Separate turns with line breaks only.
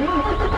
Thank you.